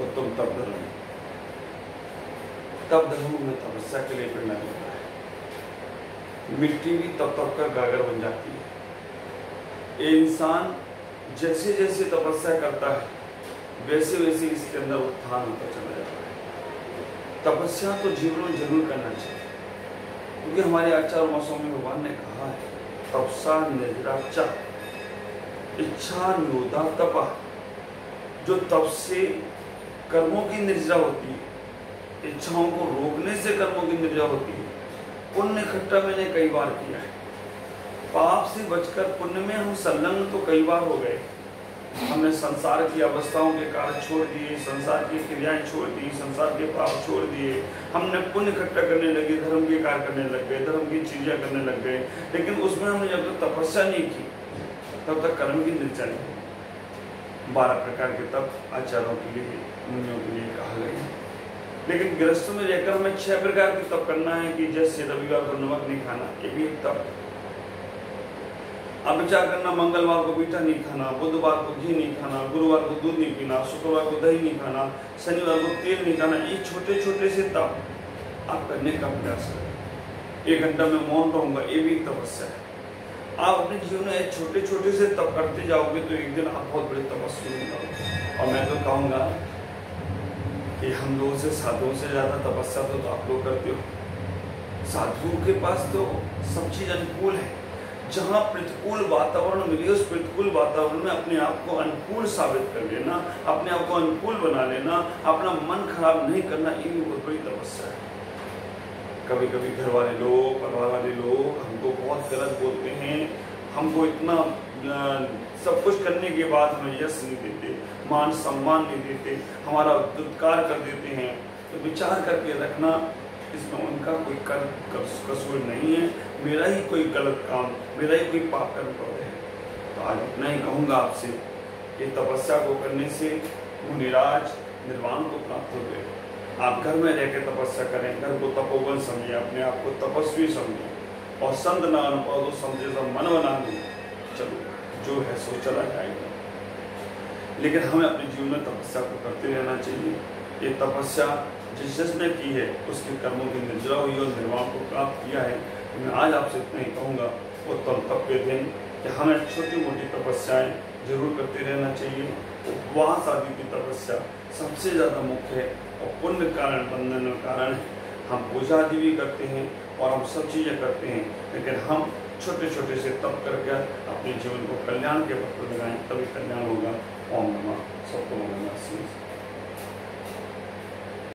उत्तम तप धर्म तप धर्म में तपस्या के लिए प्रेरणा देता है। मिट्टी भी तप तप कर गागर बन जाती है। इंसान जैसे जैसे तपस्या करता है वैसे वैसे इसके अंदर उत्थान होता चला जाता है। तपस्या तो जीवन में ज़रूर करना चाहिए। क्योंकि हमारे आचार मौसम में भगवान ने कहा है, तपसा निद्राचा इच्छा निरोधा तपा। जो तप से कर्मों की निर्जा होती है। इच्छाओं को रोकने से कर्मों की निर्जा होती है। पुण्य इकट्ठा मैंने कई बार किया है। पाप से बचकर पुण्य में हम संलग्न तो कई बार हो गए। हमने संसार की अवस्थाओं के कार्य छोड़ दिए, संसार की क्रियाएँ छोड़ दी, संसार के पाप छोड़ दिए। हमने पुण्य इकट्ठा करने लगे, धर्म के कार्य करने लग गए, धर्म की चीज़ें करने लग गए। लेकिन उसमें हमने जब तक तो तपस्या नहीं की, तब तक कर्म की निर्जा नहीं बारह प्रकार के तप आचारों के लिए, मुनियों के लिए कहा गया है। लेकिन गृहस्थ में रहकर हमें छह प्रकार के तप करना है कि जैसे रविवार को नमक नहीं खाना, ये भी एक तप। अब विचार करना, मंगलवार को मीठा नहीं खाना, बुधवार को घी नहीं खाना, गुरुवार को दूध नहीं पीना, शुक्रवार को दही नहीं खाना, शनिवार को तेल नहीं खाना, ये छोटे छोटे से तप आप करने का प्रयास करें। एक घंटा में मौन रहूँगा ये भी तपस्या है। आप अपने जीवन में छोटे छोटे से तप करते जाओगे तो एक दिन आप बहुत बड़े तपस्वी होंगे और मैं तो कहूँगा कि हम लोगों से साधुओं से ज़्यादा तपस्या तो, तो आप लोग करते हो। साधुओं के पास तो सब चीज़ अनुकूल है। जहाँ प्रतिकूल वातावरण मिले उस प्रतिकूल वातावरण में अपने आप को अनुकूल साबित कर लेना अपने आप को अनुकूल बना लेना अपना मन खराब नहीं करना ये बहुत बड़ी तपस्या है। कभी कभी घर वाले लोग, परिवार वाले लोग हमको बहुत गलत बोलते हैं। हमको इतना सब कुछ करने के बाद हमें यश नहीं देते, मान सम्मान नहीं देते, हमारा दुत्कार कर देते हैं। तो विचार करके रखना, इसमें उनका कोई कर कसूर नहीं है। मेरा ही कोई गलत काम, मेरा ही कोई पाप कर्म कर है। तो आज इतना ही कहूँगा आपसे, कि तपस्या को करने से वो मुनिराज निर्वाण को प्राप्त हो गए। आप घर में रह के तपस्या करें, घर को तपोवन समझिए अपने आप को तपस्वी समझिए और संत ना अनुभव तो समझे सब मन बना दो। चलो, जो है सो चला जाएगा। लेकिन हमें अपने जीवन में तपस्या को करते रहना चाहिए। ये तपस्या जिस जिसने की है, उसके कर्मों की निर्जरा हुई और निर्वाण को प्राप्त किया है तो मैं आज आपसे इतना ही कहूँगा। उत्तम तप के दिन कि हमें छोटी मोटी तपस्याएँ ज़रूर करते रहना चाहिए। उपवास आदि की तपस्या सबसे ज़्यादा मुख्य है और पुण्य कारण बंधन कारण है। हम पूजा आदि भी करते हैं और हम सब चीज़ें करते हैं, लेकिन हम छोटे छोटे से तप करके अपने जीवन को कल्याण के पत्र लगाएँ तभी कल्याण होगा। ओम नमः। सबको नमः।